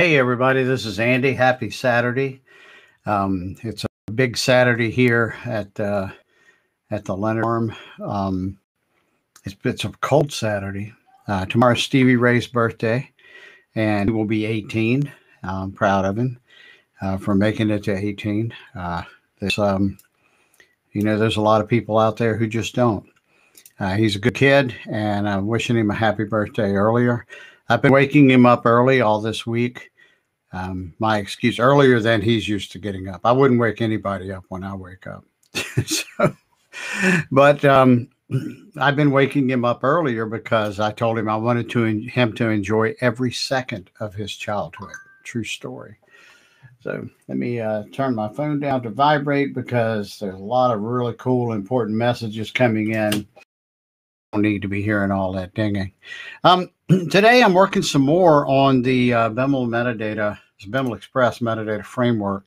Hey, everybody, this is Andy. Happy Saturday. Um, it's a big Saturday here at uh, at the Leonard Farm. Um, it's, it's a cold Saturday. Uh, tomorrow's Stevie Ray's birthday, and he will be 18. I'm proud of him uh, for making it to 18. Uh, um, you know, there's a lot of people out there who just don't. Uh, he's a good kid, and I'm wishing him a happy birthday earlier. I've been waking him up early all this week. Um, my excuse earlier than he's used to getting up. I wouldn't wake anybody up when I wake up. so, but um, I've been waking him up earlier because I told him I wanted to him to enjoy every second of his childhood. True story. So let me uh, turn my phone down to vibrate because there's a lot of really cool, important messages coming in I don't need to be hearing all that dinging. Um, today, I'm working some more on the uh, BIML metadata, BIML Express metadata framework.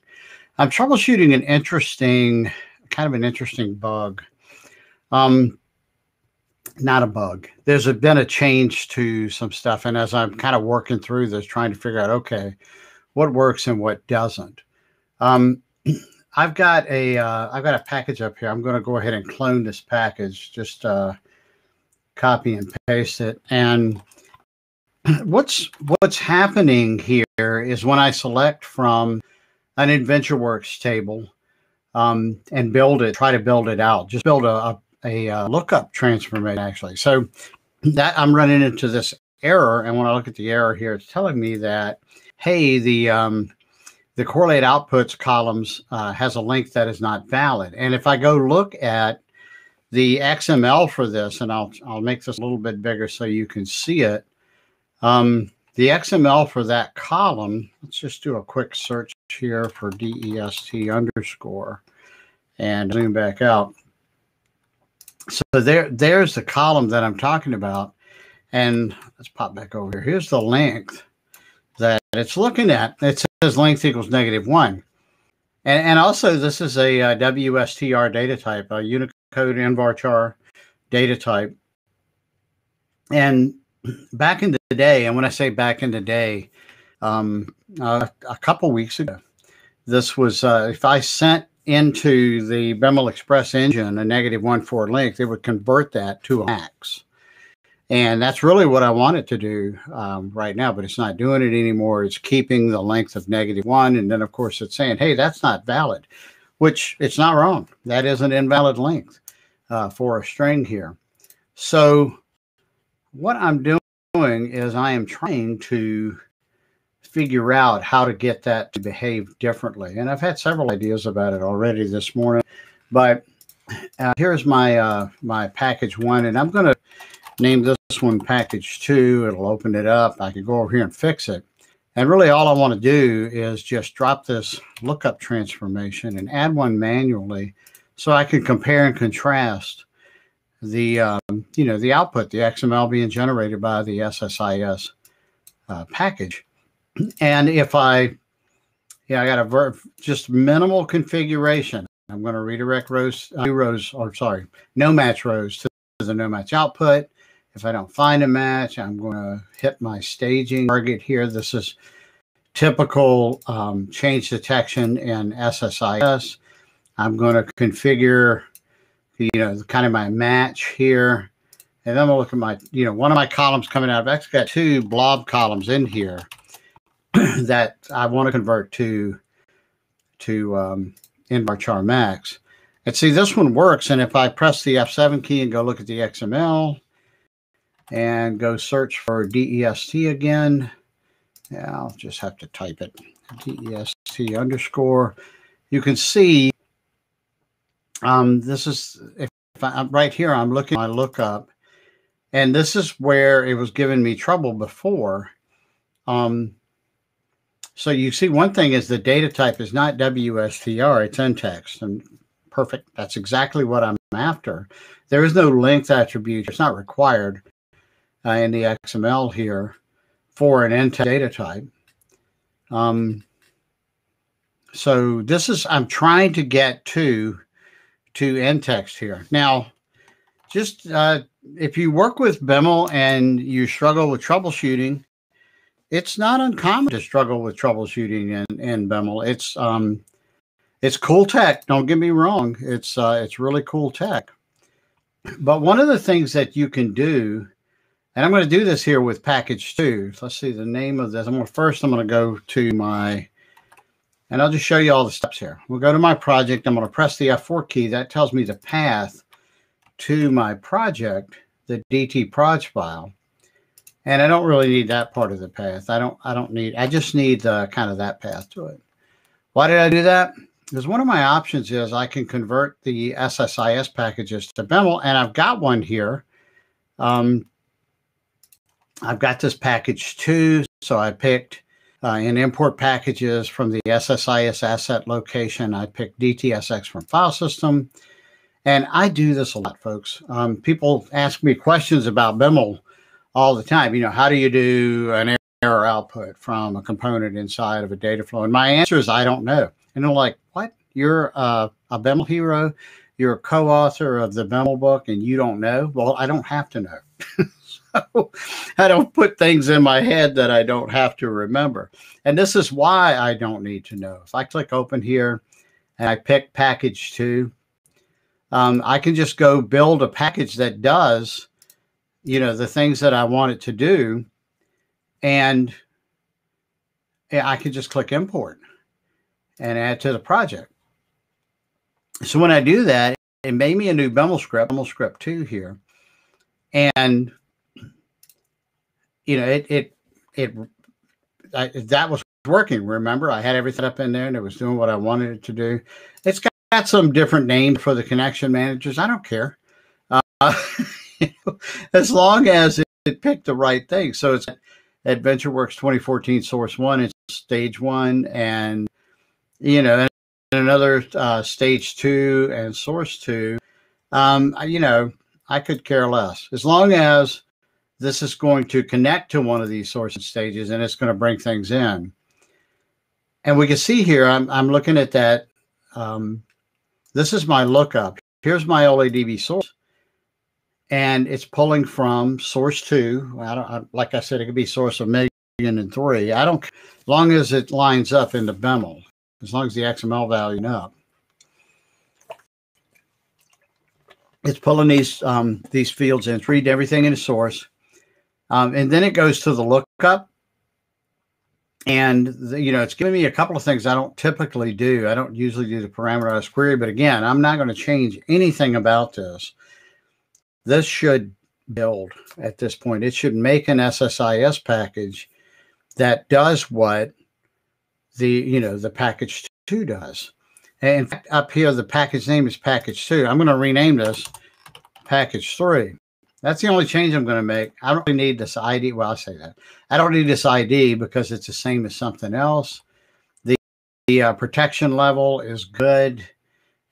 I'm troubleshooting an interesting, kind of an interesting bug. Um, not a bug. There's a, been a change to some stuff, and as I'm kind of working through this, trying to figure out, okay, what works and what doesn't. Um, I've got a have uh, got a package up here. I'm going to go ahead and clone this package. Just uh, copy and paste it. And what's what's happening here is when I select from an AdventureWorks table um, and build it, try to build it out, just build a, a, a uh, lookup transformation actually. So that I'm running into this error, and when I look at the error here, it's telling me that hey, the um, the correlate outputs columns uh, has a link that is not valid. And if I go look at the XML for this, and I'll I'll make this a little bit bigger so you can see it. Um, the XML for that column, let's just do a quick search here for DEST underscore and zoom back out. So there, there's the column that I'm talking about. And let's pop back over here. Here's the length that it's looking at. It says length equals negative one. And, and also, this is a, a WSTR data type, a Unicode code nvarchar data type. And back in the day, and when I say back in the day, um, uh, a couple weeks ago, this was uh, if I sent into the BIML Express engine a negative one for length, it would convert that to a max. And that's really what I want it to do um, right now, but it's not doing it anymore. It's keeping the length of negative one. And then, of course, it's saying, hey, that's not valid, which it's not wrong. That is an invalid length uh, for a string here. So what I'm doing is I am trying to figure out how to get that to behave differently. And I've had several ideas about it already this morning, but uh, here's my uh, my package one, and I'm going to name this one package two. It'll open it up. I can go over here and fix it. And really all I want to do is just drop this lookup transformation and add one manually so I can compare and contrast the um, you know the output, the XML being generated by the SSIS uh, package, and if I yeah I got a ver- just minimal configuration. I'm going to redirect rows, uh, rows, or sorry, no match rows to the no match output. If I don't find a match, I'm going to hit my staging target here. This is typical um, change detection in SSIS. I'm going to configure, you know, kind of my match here. And then to look at my, you know, one of my columns coming out. I've actually got two blob columns in here that I want to convert to to um, nvarchar max. And see, this one works. And if I press the F7 key and go look at the XML and go search for DEST again, yeah, I'll just have to type it DEST underscore. You can see um, this is if, I'm right here, I'm looking my lookup, and this is where it was giving me trouble before. Um, so you see, one thing is the data type is not WSTR; it's ntext, and perfect. That's exactly what I'm after. There is no length attribute; it's not required uh, in the XML here for an ntext data type. Um, so this is I'm trying to get to to ntext here. Now, just uh, if you work with BIML and you struggle with troubleshooting, it's not uncommon to struggle with troubleshooting in, in BIML. It's um, it's cool tech. Don't get me wrong. It's uh, it's really cool tech. But one of the things that you can do, and I'm going to do this here with package two. Let's see the name of this. I'm going to first. I'm going to go to my, and I'll just show you all the steps here. We'll go to my project. I'm going to press the F4 key. That tells me the path to my project, the DT proj file. And I don't really need that part of the path. I don't, I don't need, I just need uh, kind of that path to it. Why did I do that? Because one of my options is I can convert the SSIS packages to BIML, and I've got one here. Um, I've got this package too, so I picked uh, in import packages from the SSIS asset location. I picked DTSX from file system. And I do this a lot, folks. Um, people ask me questions about BIML all the time. You know, how do you do an error output from a component inside of a data flow? And my answer is I don't know. And they're like, what? You're uh, a BIML hero? You're a co-author of the BIML book and you don't know? Well, I don't have to know. I don't put things in my head that I don't have to remember. And this is why I don't need to know. If I click open here and I pick package two, um, I can just go build a package that does you know, the things that I want it to do. And I can just click import and add to the project. So when I do that, it made me a new BIML script, script 2 here. And, you know, it, it, it, I, that was working. Remember, I had everything up in there and it was doing what I wanted it to do. It's got, got some different name for the connection managers. I don't care. Uh, as long as it, it, picked the right thing. So it's AdventureWorks 2014 Source One, it's Stage One, and you know, and another uh, Stage Two and Source Two. Um, you know, I could care less as long as this is going to connect to one of these source stages and it's going to bring things in. And we can see here, I'm, I'm looking at that. Um, this is my lookup. Here's my OLEDB source and it's pulling from source two. I don't, I, like I said, it could be source a million and three. I don't, as long as it lines up into BIML, as long as the XML value up. It's pulling these um, these fields in, reading everything in the source, um, and then it goes to the lookup. And the, you know, it's giving me a couple of things I don't typically do. I don't usually do the parameterized query, but again, I'm not going to change anything about this this should build at this point. It should make an SSIS package that does what the you know the package two does. And in fact, up here the package name is package two. I'm going to rename this package three. That's the only change I'm going to make. I don't really need this ID. Well, I'll say that. I don't need this ID because it's the same as something else. The, the uh, protection level is good.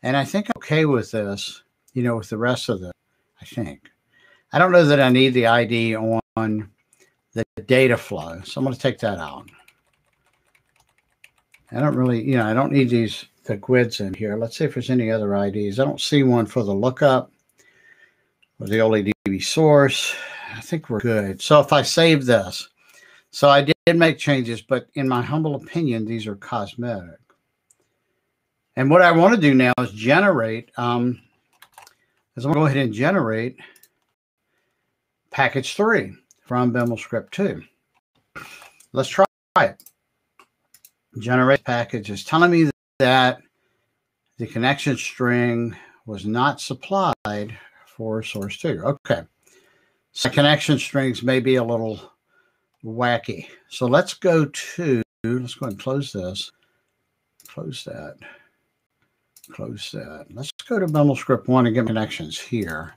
And I think I'm okay with this, you know, with the rest of the I think. I don't know that I need the ID on the data flow. So I'm going to take that out. I don't really, you know, I don't need these, the GUIDs in here. Let's see if there's any other IDs. I don't see one for the lookup the OLEDB source. I think we're good. So if I save this, so I did make changes, but in my humble opinion, these are cosmetic. And what I want to do now is generate um, is I'm going to go ahead and generate package three from BIML script two. Let's try it. Generate package is telling me that the connection string was not supplied for source two. Okay. So connection strings may be a little wacky. So let's go to, let's go and close this. Close that. Close that. Let's go to BIML script one and get connections here.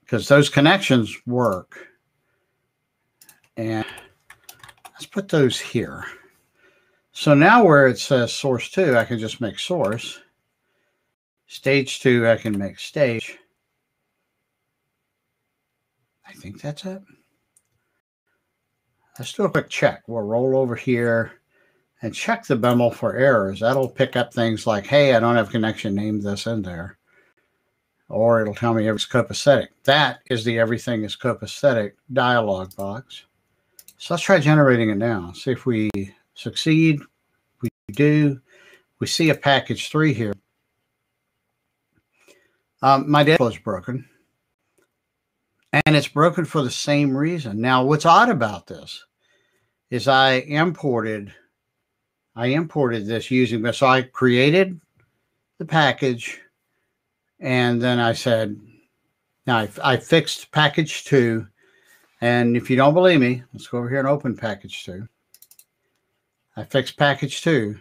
Because those connections work. And let's put those here. So now where it says source two, I can just make source. Stage two, I can make stage. I think that's it. Let's do a quick check. We'll roll over here and check the BIML for errors. That'll pick up things like, hey, I don't have connection, name this in there. Or it'll tell me it's copacetic. That is the everything is copacetic dialog box. So let's try generating it now. See if we succeed. Do. We see a package three here. Um, my data was broken. And it's broken for the same reason. Now, what's odd about this is I imported, I imported this using this. So I created the package and then I said, now I, I fixed package two and if you don't believe me, let's go over here and open package two. I fixed package two.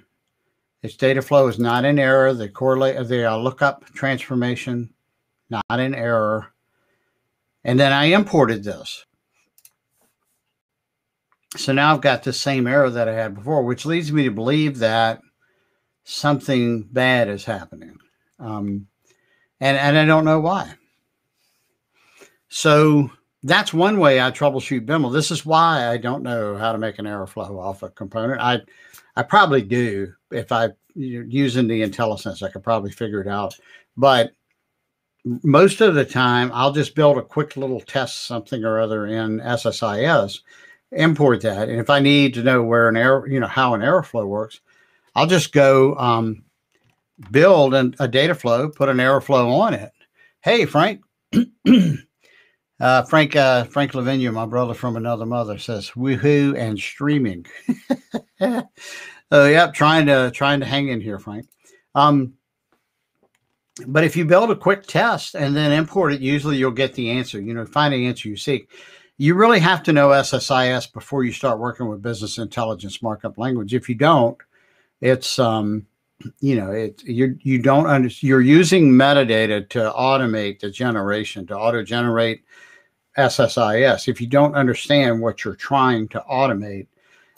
Its data flow is not in error. The correlate of the uh, lookup transformation, not in error. And then I imported this. So now I've got the same error that I had before, which leads me to believe that something bad is happening. Um, and, and I don't know why. So that's one way I troubleshoot BIML. This is why I don't know how to make an error flow off a component. I I probably do if I using the IntelliSense, I could probably figure it out. But most of the time, I'll just build a quick little test something or other in SSIS, import that, and if I need to know where an error, you know, how an error flow works, I'll just go um, build an, a data flow, put an error flow on it. Hey, Frank. Uh, Frank uh, Frank La Vigne, my brother from another mother, says woohoo and streaming. oh, yep, trying to trying to hang in here, Frank. Um, but if you build a quick test and then import it, usually you'll get the answer. You know, find the answer you seek. You really have to know SSIS before you start working with business intelligence markup language. If you don't, it's um, you know, it you you don't under, you're using metadata to automate the generation to auto generate SSIS. If you don't understand what you're trying to automate,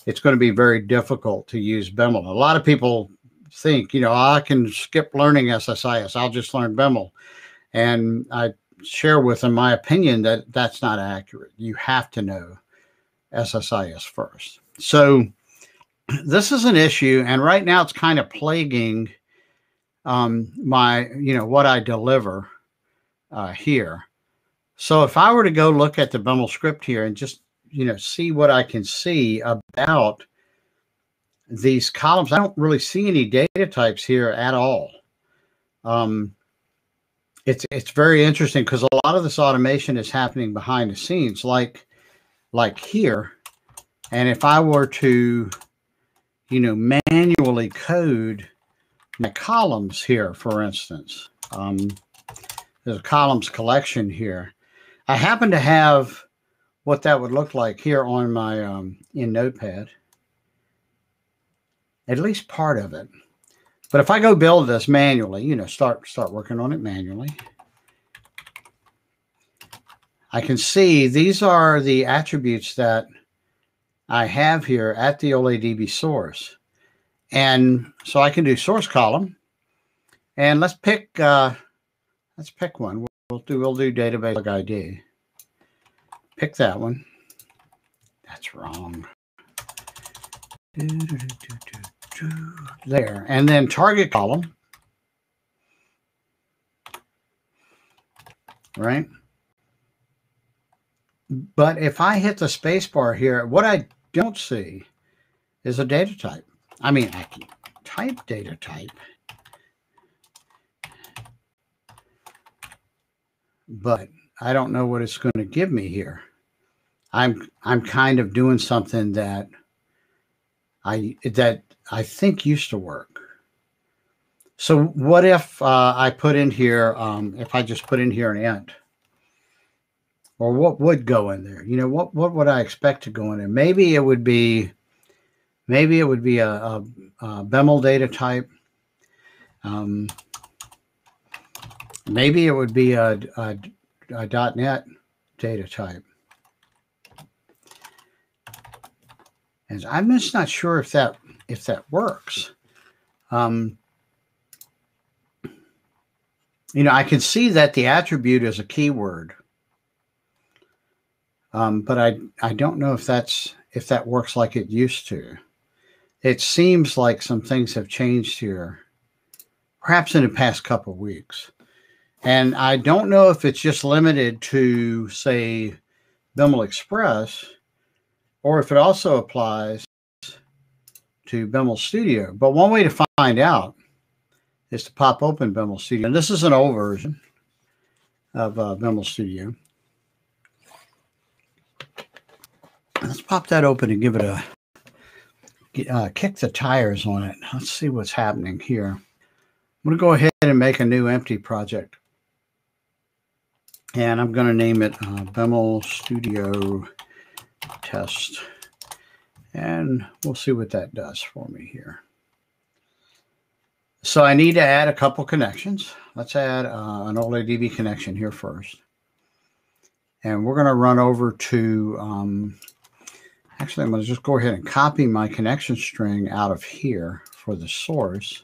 it's going to be very difficult to use BIML. A lot of people think, you know, I can skip learning SSIS. I'll just learn BIML. And I share with them my opinion that that's not accurate. You have to know SSIS first. So this is an issue, and right now it's kind of plaguing um, my, you know, what I deliver uh, here. So if I were to go look at the BIML script here and just, you know, see what I can see about these columns, I don't really see any data types here at all. Um, it's it's very interesting because a lot of this automation is happening behind the scenes, like like here. And if I were to, you know, manually code my columns here, for instance, um, there's a columns collection here. I happen to have what that would look like here on my um, in Notepad. At least part of it. But if I go build this manually, you know, start start working on it manually, I can see these are the attributes that I have here at the OLEDB source. And so I can do source column. And let's pick uh, let's pick one. We'll do we'll do database ID. Pick that one. That's wrong. There. And then target column. Right? But if I hit the space bar here, what I don't see is a data type. I mean, I can type data type. But I don't know what it's going to give me here. I'm I'm kind of doing something that I that I think used to work. So what if uh, I put in here, um, if I just put in here an int? Or what would go in there? You know, what, what would I expect to go in there? Maybe it would be, maybe it would be a, a, a BIML data type. Um, maybe it would be a, a, a .NET data type. And I'm just not sure if that if that works. Um, you know, I can see that the attribute is a keyword, um, but I I don't know if that's if that works like it used to. It seems like some things have changed here, perhaps in the past couple weeks, and I don't know if it's just limited to say BIML Express, or if it also applies to BIML Studio. But one way to find out is to pop open BIML Studio. And this is an old version of uh, Studio. Let's pop that open and give it a uh, kick the tires on it. Let's see what's happening here. I'm going to go ahead and make a new empty project. And I'm going to name it uh, BIML Studio Test. And we'll see what that does for me here. So I need to add a couple connections. Let's add uh, an OLEDB connection here first. And we're going to run over to, um, actually, I'm going to just go ahead and copy my connection string out of here for the source.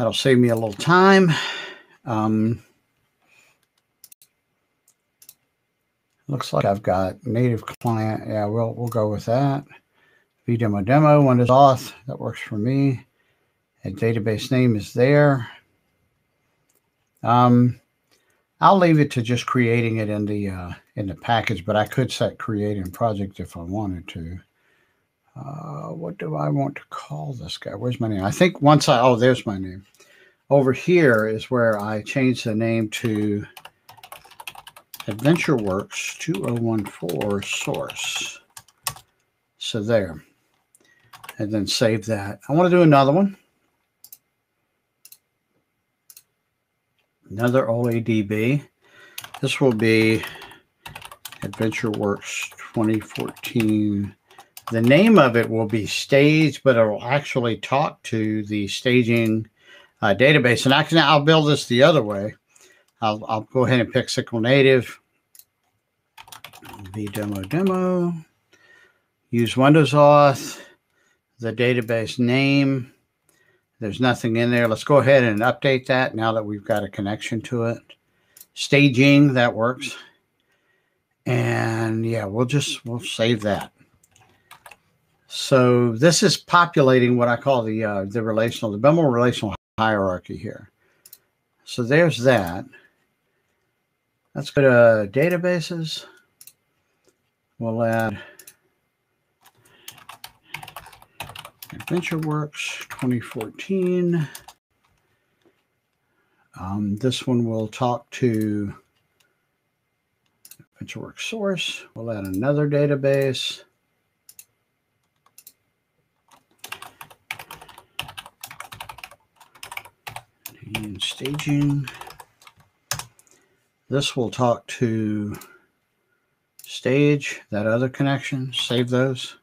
That'll save me a little time. Um, looks like I've got native client. Yeah, we'll, we'll go with that vdemo demo one is auth that works for me a database name is there um, I'll leave it to just creating it in the uh, in the package but I could set creating project if I wanted to uh, what do I want to call this guy where's my name I think once I oh there's my name over here is where I change the name to AdventureWorks 2014 source so there and then save that. I want to do another one. Another OLEDB. This will be AdventureWorks 2014. The name of it will be Stage, but it will actually talk to the staging uh, database. And actually, I'll build this the other way. I'll, I'll go ahead and pick SQL Native, the demo, demo. use Windows Auth, the database name. There's nothing in there. Let's go ahead and update that now that we've got a connection to it. Staging, that works. And yeah, we'll just, we'll save that. So this is populating what I call the, uh, the relational, the BIML relational hierarchy here. So there's that. Let's go to databases. We'll add AdventureWorks 2014. Um, this one will talk to AdventureWorks source. We'll add another database. And staging. This will talk to stage, that other connection. Save those.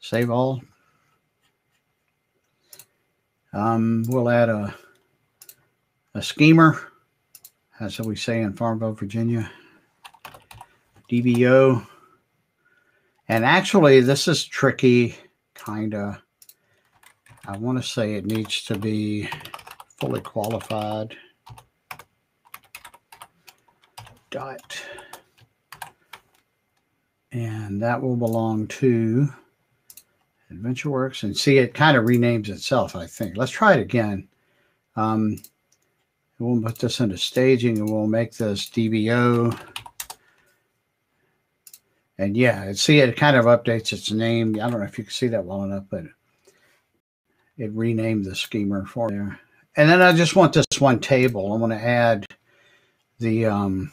Save all. Um, we'll add a, a schemer, as we say in Farmville, Virginia, DBO. And actually, this is tricky, kind of. I want to say it needs to be fully qualified. Dot. And that will belong to AdventureWorks, and see it kind of renames itself, I think. Let's try it again. Um, we'll put this into staging and we'll make this DBO. And yeah, see it kind of updates its name. I don't know if you can see that well enough, but it renamed the schemer for you. And then I just want this one table. I want to add the um,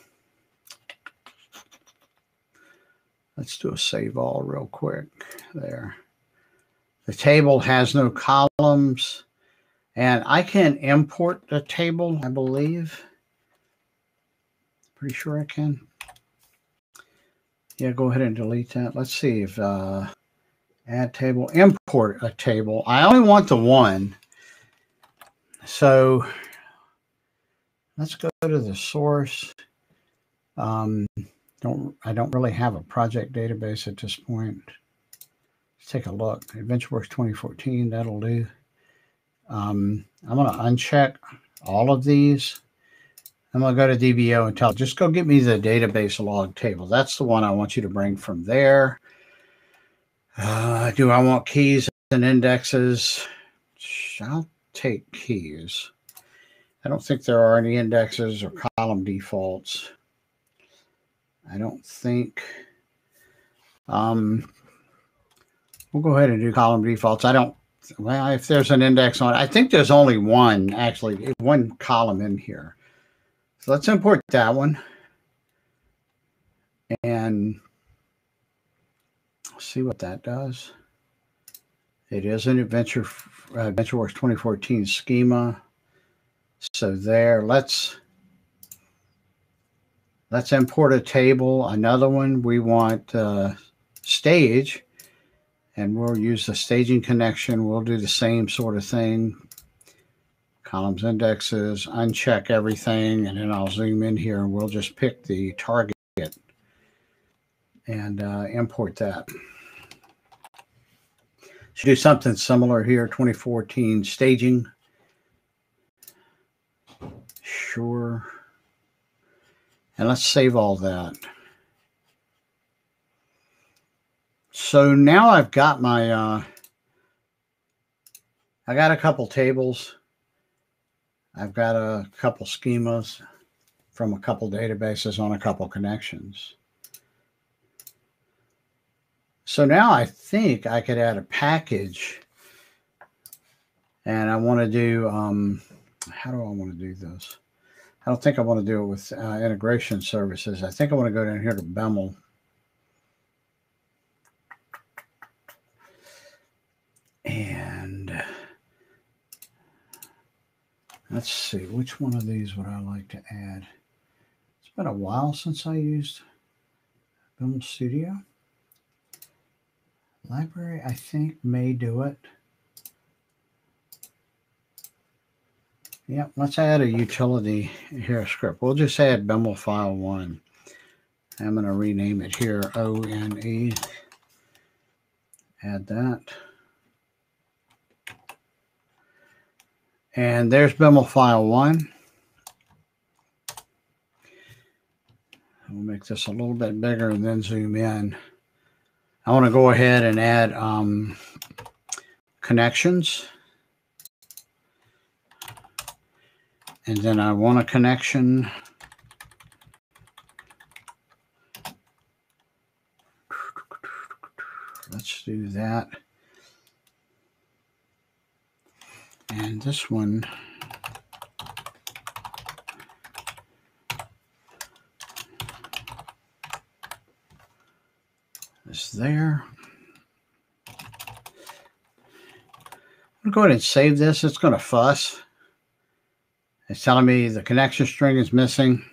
Let's do a save all real quick there. The table has no columns and I can import the table, I believe. Pretty sure I can. Yeah, go ahead and delete that. Let's see if uh, add table, import a table. I only want the one. So let's go to the source. Um, don't I don't really have a project database at this point. Let's take a look. AdventureWorks 2014, that'll do. Um, I'm going to uncheck all of these. I'm going to go to DBO and tell, just go get me the database log table. That's the one I want you to bring from there. Uh, do I want keys and indexes? I'll take keys. I don't think there are any indexes or column defaults. I don't think. Um, we'll go ahead and do column defaults. I don't, well, if there's an index on, I think there's only one, actually, one column in here. So let's import that one. And see what that does. It is an Adventure uh, AdventureWorks 2014 schema. So there, let's let's import a table. Another one we want uh, stage, and we'll use the staging connection. We'll do the same sort of thing. Columns, indexes, uncheck everything, and then I'll zoom in here and we'll just pick the target and uh, import that. Should do something similar here, 2014 staging. Sure. And let's save all that. So now I've got my, uh, I got a couple tables. I've got a couple schemas from a couple databases on a couple connections. So now I think I could add a package and I want to do, um, how do I want to do this? I don't think I want to do it with uh, integration services. I think I want to go down here to BIML. And let's see, which one of these would I like to add? It's been a while since I used BIML Studio. Library, I think, may do it. Yep, let's add a utility here script. We'll just add BIML file one. I'm going to rename it here O-N-E. Add that. And there's BIML file one. We'll make this a little bit bigger and then zoom in. I want to go ahead and add um, connections. And then I want a connection. Let's do that. And this one. There. I'm going to go ahead and save this. It's going to fuss. It's telling me the connection string is missing.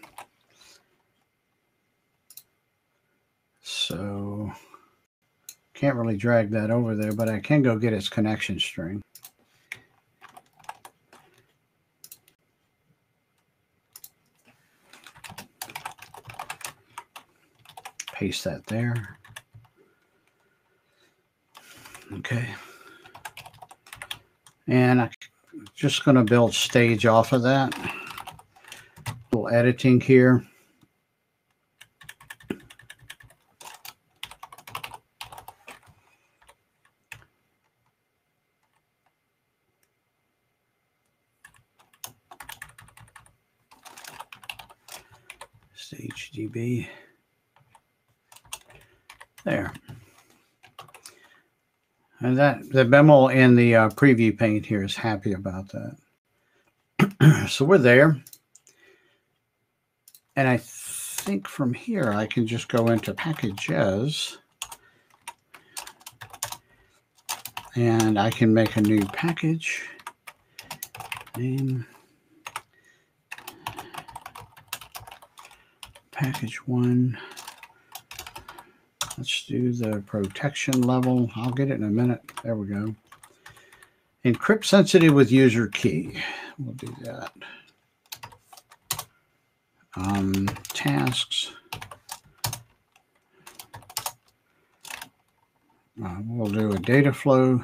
So can't really drag that over there, but I can go get its connection string. Paste that there. Okay. And I'm just going to build stage off of that. A little editing here. Stage DB. There. And that the BIML in the uh, preview pane here is happy about that. so we're there. And I think from here I can just go into packages and I can make a new package name package one. Let's do the protection level. I'll get it in a minute. There we go. Encrypt sensitive with user key. We'll do that. Um, tasks. Uh, we'll do a data flow.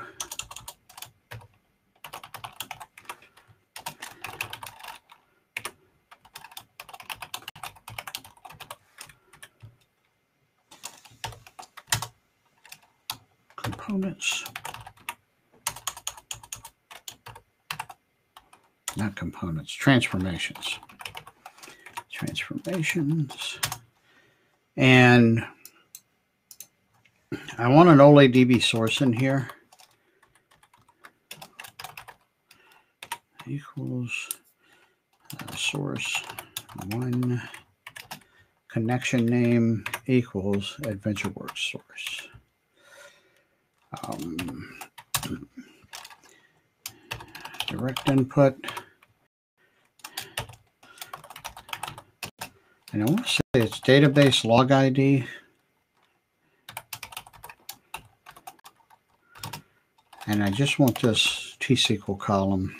Components. Not components, transformations. Transformations. And I want an OLEDB source in here. Equals uh, source one connection name equals AdventureWorks source. Um, direct input. And I want to say it's database log ID. And I just want this T-SQL column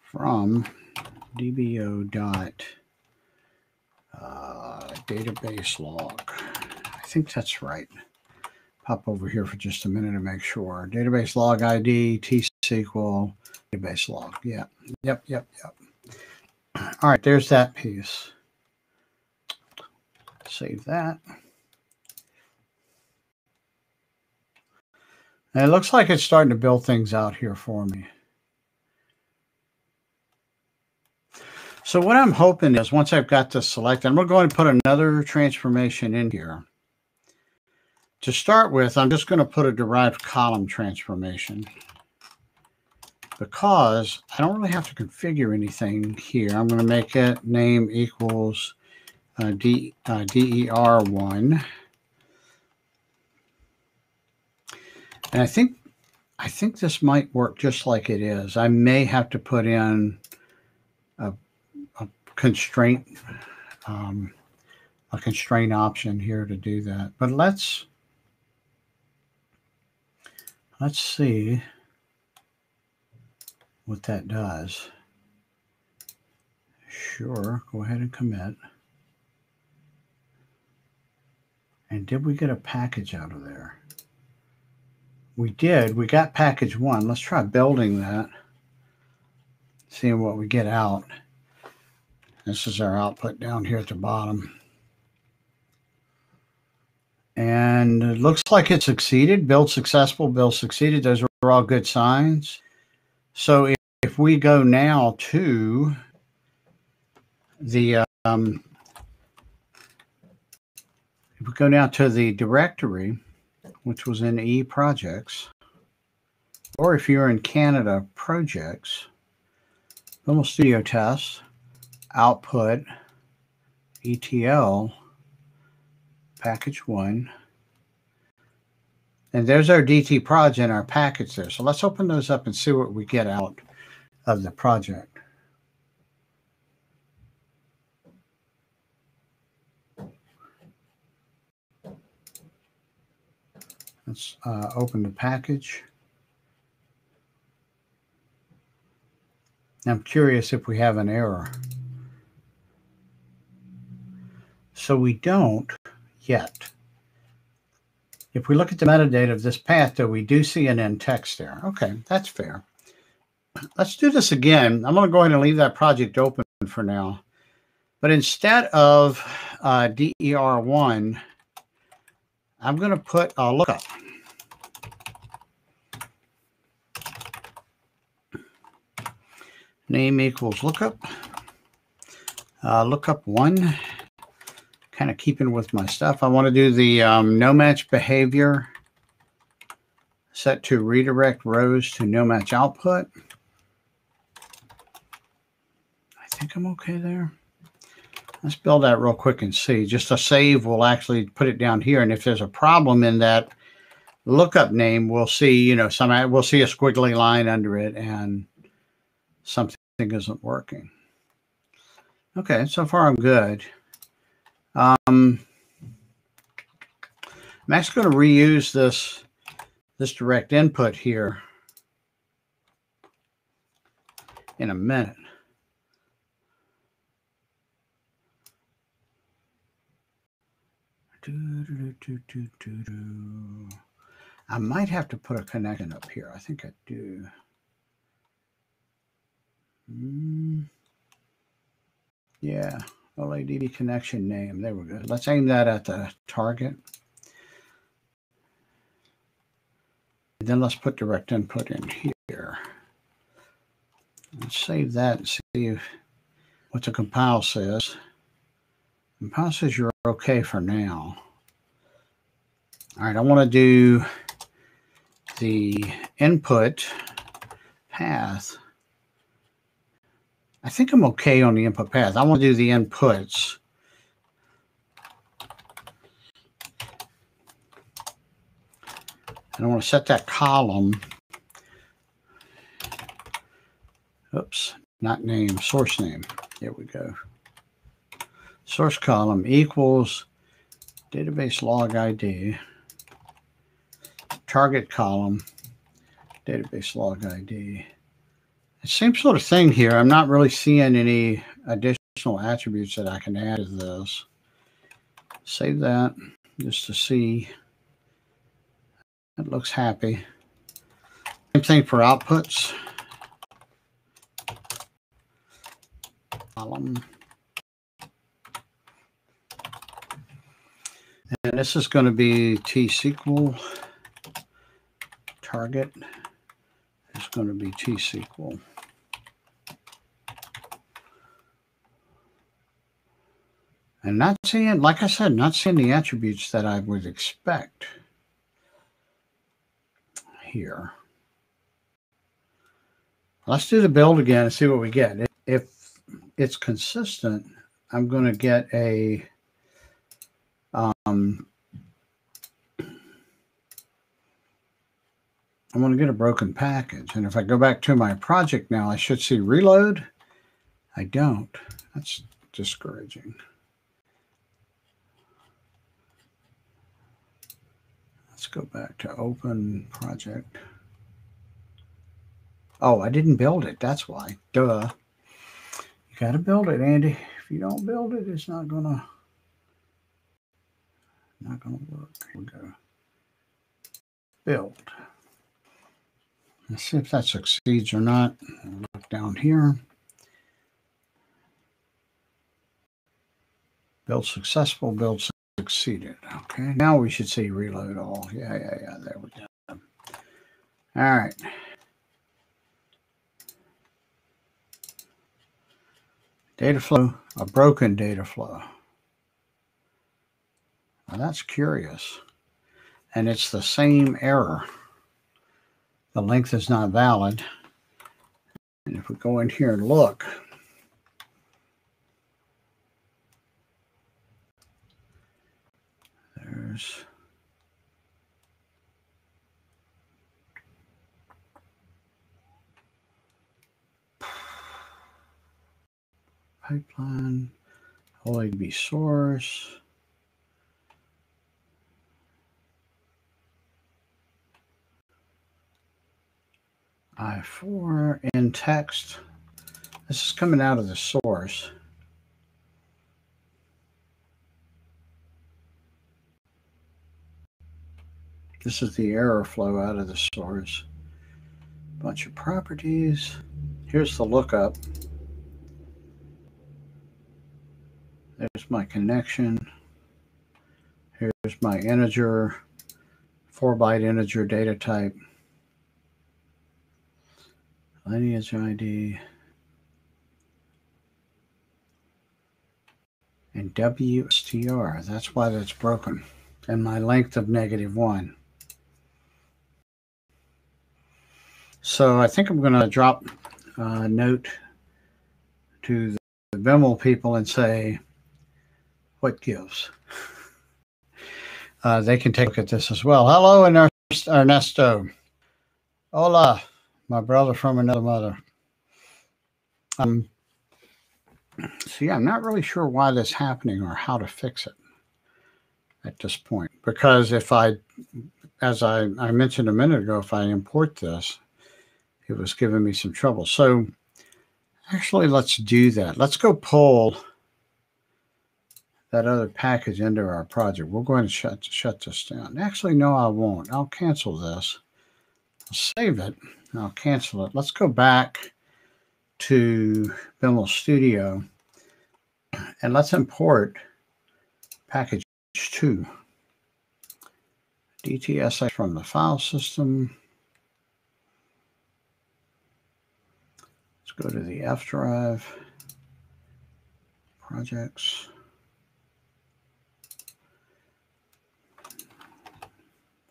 from dbo dot uh, database log. I think that's right. Pop over here for just a minute to make sure. Database log ID, T-SQL, database log. Yeah. Yep, yep, yep. All right, there's that piece. Save that. And it looks like it's starting to build things out here for me. So what I'm hoping is once I've got this selected, I'm going to put another transformation in here. To start with, I'm just going to put a derived column transformation because I don't really have to configure anything here. I'm going to make it name equals uh, D, uh, DER1. And I think I think this might work just like it is. I may have to put in a, a constraint um, a constraint option here to do that. But let's let's see what that does. Sure, go ahead and commit. And did we get a package out of there? We did. We got package one. Let's try building that. Seeing what we get out. This is our output down here at the bottom. And it looks like it succeeded. Build successful, build succeeded. Those are all good signs. So if, we go now to the, um, if we go now to the directory, which was in E projects, or if you're in Canada projects, Visual Studio Test, output, ETL, package one. And there's our DT project and our package there. So let's open those up and see what we get out of the project. Let's uh, open the package. I'm curious if we have an error. So we don't yet. If we look at the metadata of this path, though, we do see an ntext there. Okay, that's fair. Let's do this again. I'm going to go ahead and leave that project open for now. But instead of uh, DER1, I'm going to put a lookup. Name equals lookup. Uh, lookup one, kind of keeping with my stuff. I want to do the um, no match behavior set to redirect rows to no match output. I think I'm okay there. Let's build that real quick and see. Just a save will actually put it down here. And if there's a problem in that lookup name, we'll see, you know, some we'll see a squiggly line under it and something isn't working. Okay, so far I'm good. Um, I'm actually going to reuse this this direct input here in a minute. I might have to put a connection up here. I think I do. Mm. Yeah, OLEDB connection name. There we go. Let's aim that at the target. And then let's put direct input in here. Let's save that and see what the compile says. Compile says you're okay for now. All right, I want to do the input path. I think I'm okay on the input path. I want to do the inputs. And I want to set that column. Oops, not name, source name. There we go. Source column equals database log ID target column, database log ID. Same sort of thing here. I'm not really seeing any additional attributes that I can add to this. Save that just to see. It looks happy. Same thing for outputs. Column. And this is going to be T-SQL target is going to be T-SQL. And not seeing, like I said, not seeing the attributes that I would expect here. Let's do the build again and see what we get. If it's consistent, I'm going to get a um, I'm going to get a broken package. And if I go back to my project now, I should see reload. I don't. That's discouraging. Let's go back to open project. Oh, I didn't build it. That's why. Duh. You got to build it, Andy. If you don't build it, it's not going to not going to work. We go. Build. Let's see if that succeeds or not. Look down here. Build successful, build succeeded. Okay, now we should see reload all. Yeah, yeah, yeah, there we go. All right. Data flow, a broken data flow. Now that's curious. And it's the same error the length is not valid. And if we go in here and look, there's pipeline, OLEDB source. I4 ntext. This is coming out of the source. This is the error flow out of the source. Bunch of properties. Here's the lookup. There's my connection. Here's my integer, 4 byte integer data type lineage ID, and WSTR. That's why that's broken. And my length of negative one. So I think I'm going to drop a note to the Biml people and say, what gives. Uh, they can take a look at this as well. Hello, Ernesto. Hola, my brother from another mother. Um, see, I'm not really sure why this is happening or how to fix it at this point. Because if I, as I, I mentioned a minute ago, if I import this, it was giving me some trouble. So actually, let's do that. Let's go pull that other package into our project. We're going to shut, shut this down. Actually, no, I won't. I'll cancel this. Save it. I'll cancel it. Let's go back to Biml Studio and let's import package 2. DTSX from the file system. Let's go to the F drive, projects.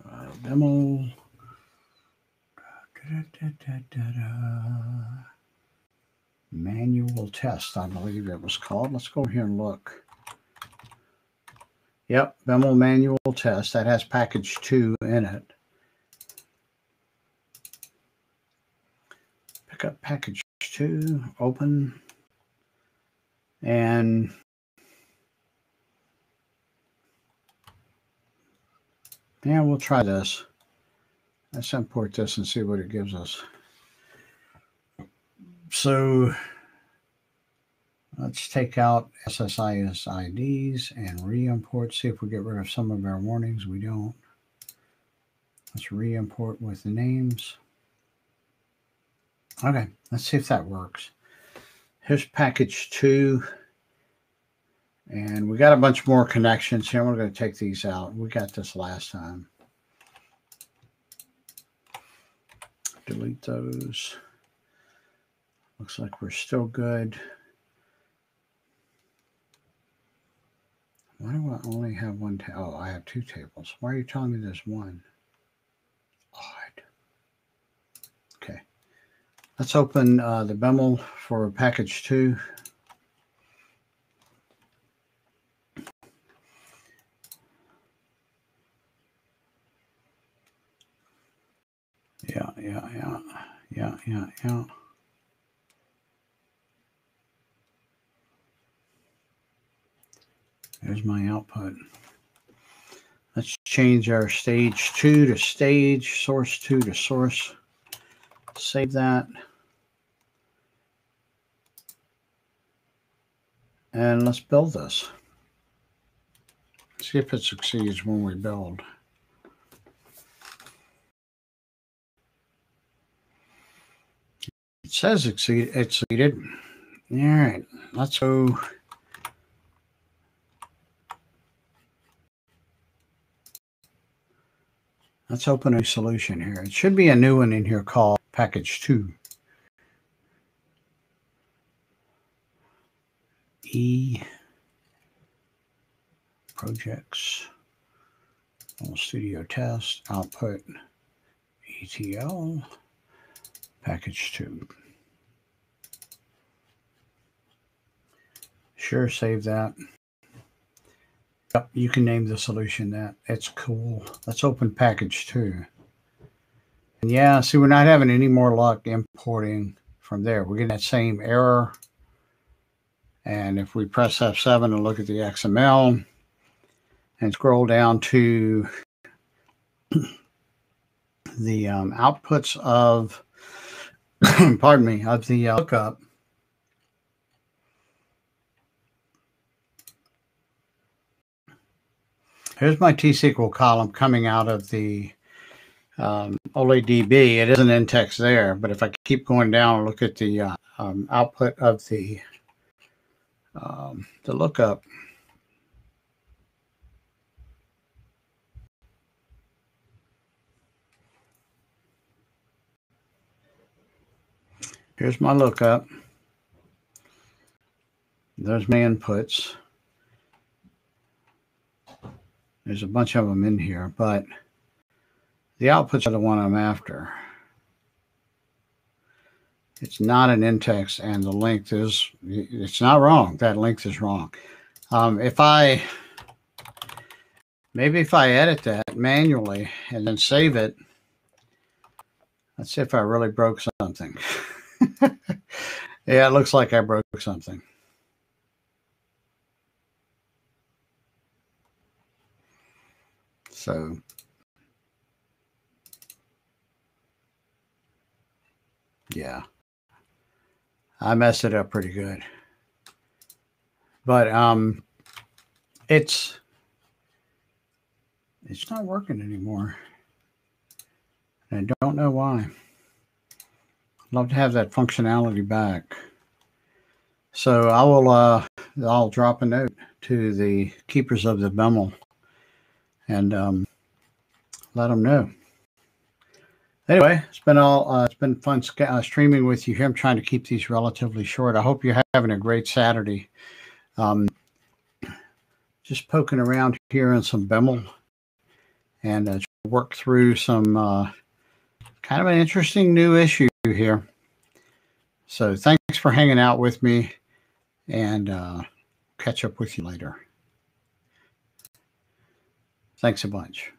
Uh, demo. Manual test, I believe it was called. Let's go here and look. Yep, Biml manual test. That has package two in it. Pick up package two, open, and yeah, we'll try this. Let's import this and see what it gives us. So let's take out SSIS IDs and re-import. See if we get rid of some of our warnings. We don't. Let's re-import with the names. Okay, let's see if that works. Here's package two. And we got a bunch more connections here. We're going to take these out. We got this last time. Delete those. Looks like we're still good. Why do I only have one table? Oh, I have two tables. Why are you telling me there's one? Odd. Okay. Let's open uh, the Biml for package two. Yeah, yeah, yeah, yeah, yeah, yeah. There's my output. Let's change our stage two to stage, source two to source. Save that. And let's build this. See if it succeeds when we build. It says it succeeded. All right, let's go Let's open a solution here. It should be a new one in here called package two. E projects, studio test, output, ETL, package two. Sure, save that. Yep, you can name the solution that. It's cool. Let's open package two. And yeah, see, we're not having any more luck importing from there. We're getting that same error. And if we press F7 and look at the XML and scroll down to the um, outputs of, pardon me, of the uh, lookup, Here's my T-SQL column coming out of the um, OLEDB. It is an ntext there, but if I keep going down and look at the uh, um, output of the um, the lookup, here's my lookup. There's my inputs. There's a bunch of them in here, but the outputs are the one I'm after. It's not an ntext, and the length is, it's not wrong. That length is wrong. Um, if I maybe if I edit that manually and then save it, let's see if I really broke something. yeah, it looks like I broke something. So yeah, I messed it up pretty good. But um, it's it's not working anymore. I don't know why. Love to have that functionality back. So I will uh, I'll drop a note to the keepers of the Biml and um, let them know. Anyway, it's been all uh, it's been fun uh, streaming with you here. I'm trying to keep these relatively short. I hope you're having a great Saturday. Um, just poking around here in some Biml and uh, work through some uh, kind of an interesting new issue here. So thanks for hanging out with me and uh, catch up with you later. Thanks a bunch.